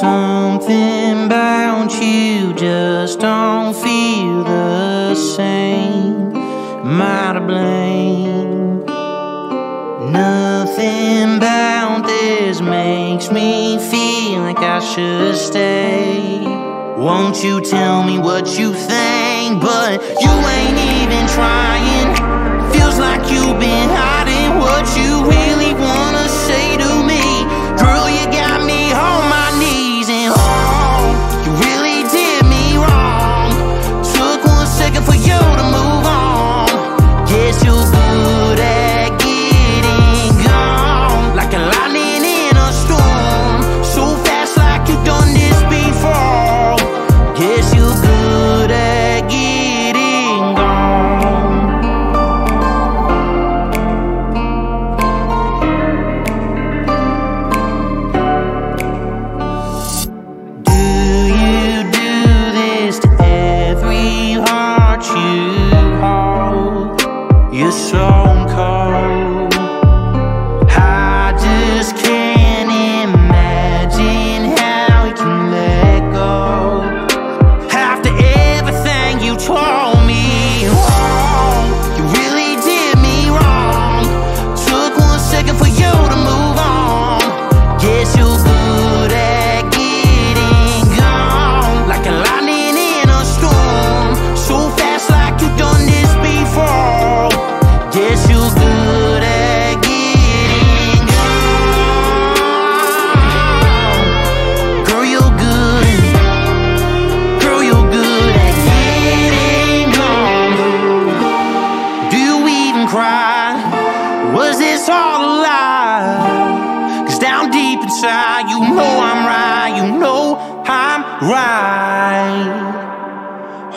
Something about you just don't feel the same. Am I to blame? Nothing about this makes me feel like I should stay. Won't you tell me what you think? But you ain't even trying. so cold Was this all a lie? Cause down deep inside, you know I'm right, you know I'm right.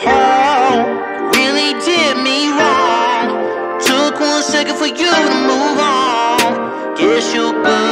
Oh, really did me wrong. Took one second for you to move on. Guess you're good.